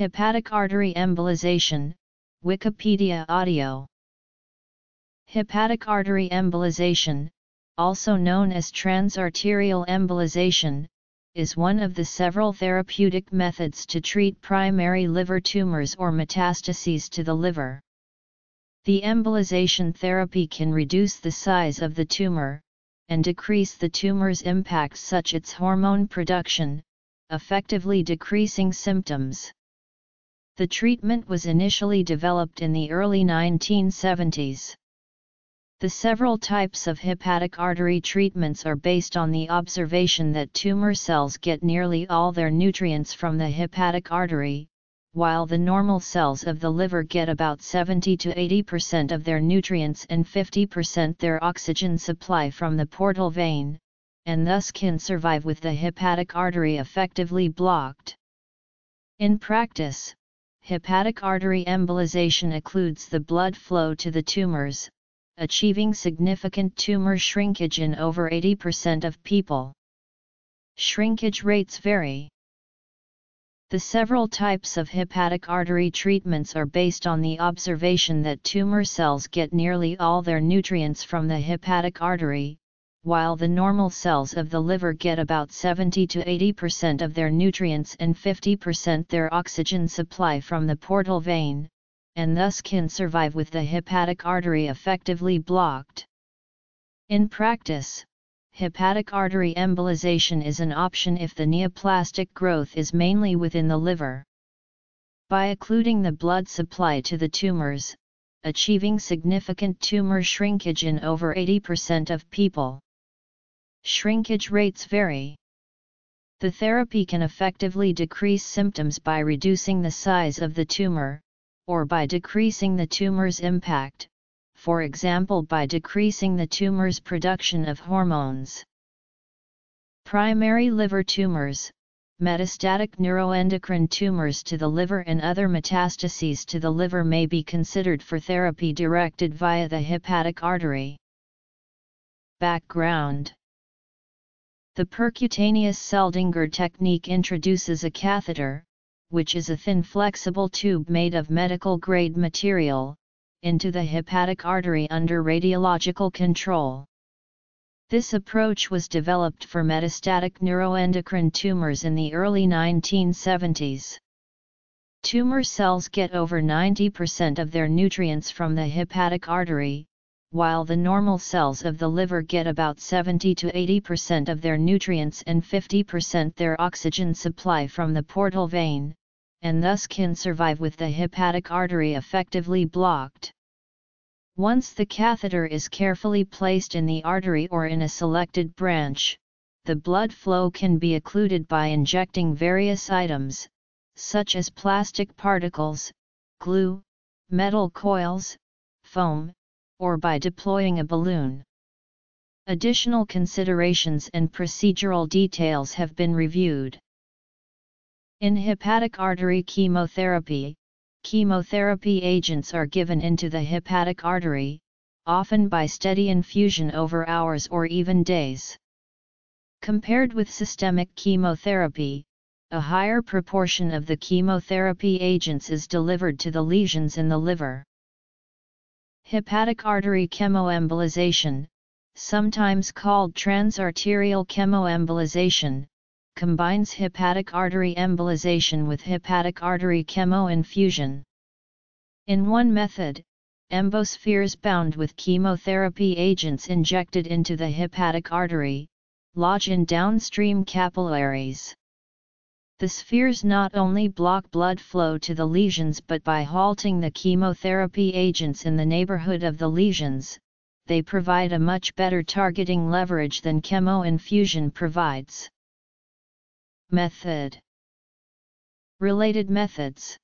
Hepatic artery embolization, Wikipedia audio. Hepatic artery embolization, also known as transarterial embolization, is one of the several therapeutic methods to treat primary liver tumors or metastases to the liver. The embolization therapy can reduce the size of the tumor, and decrease the tumor's impact such its hormone production, effectively decreasing symptoms. The treatment was initially developed in the early 1970s. The several types of hepatic artery treatments are based on the observation that tumor cells get nearly all their nutrients from the hepatic artery, while the normal cells of the liver get about 70 to 80% of their nutrients and 50% their oxygen supply from the portal vein, and thus can survive with the hepatic artery effectively blocked. In practice, hepatic artery embolization occludes the blood flow to the tumors, achieving significant tumor shrinkage in over 80% of people. Shrinkage rates vary. The several types of hepatic artery treatments are based on the observation that tumor cells get nearly all their nutrients from the hepatic artery, while the normal cells of the liver get about 70 to 80% of their nutrients and 50% their oxygen supply from the portal vein, and thus can survive with the hepatic artery effectively blocked. In practice, hepatic artery embolization is an option if the neoplastic growth is mainly within the liver. By occluding the blood supply to the tumors, achieving significant tumor shrinkage in over 80% of people. Shrinkage rates vary. The therapy can effectively decrease symptoms by reducing the size of the tumor, or by decreasing the tumor's impact, for example by decreasing the tumor's production of hormones. Primary liver tumors, metastatic neuroendocrine tumors to the liver and other metastases to the liver may be considered for therapy directed via the hepatic artery. Background the percutaneous Seldinger technique introduces a catheter, which is a thin flexible tube made of medical-grade material, into the hepatic artery under radiological control. This approach was developed for metastatic neuroendocrine tumors in the early 1970s. Tumor cells get over 90% of their nutrients from the hepatic artery, while the normal cells of the liver get about 70 to 80% of their nutrients and 50% their oxygen supply from the portal vein, and thus can survive with the hepatic artery effectively blocked. Once the catheter is carefully placed in the artery or in a selected branch, the blood flow can be occluded by injecting various items, such as plastic particles, glue, metal coils, foam, or by deploying a balloon. Additional considerations and procedural details have been reviewed. In hepatic artery chemotherapy, chemotherapy agents are given into the hepatic artery, often by steady infusion over hours or even days. Compared with systemic chemotherapy, a higher proportion of the chemotherapy agents is delivered to the lesions in the liver. Hepatic artery chemoembolization, sometimes called transarterial chemoembolization, combines hepatic artery embolization with hepatic artery chemoinfusion. In one method, embospheres bound with chemotherapy agents injected into the hepatic artery, lodge in downstream capillaries. The spheres not only block blood flow to the lesions but by halting the chemotherapy agents in the neighborhood of the lesions, they provide a much better targeting leverage than chemo infusion provides. Method Related methods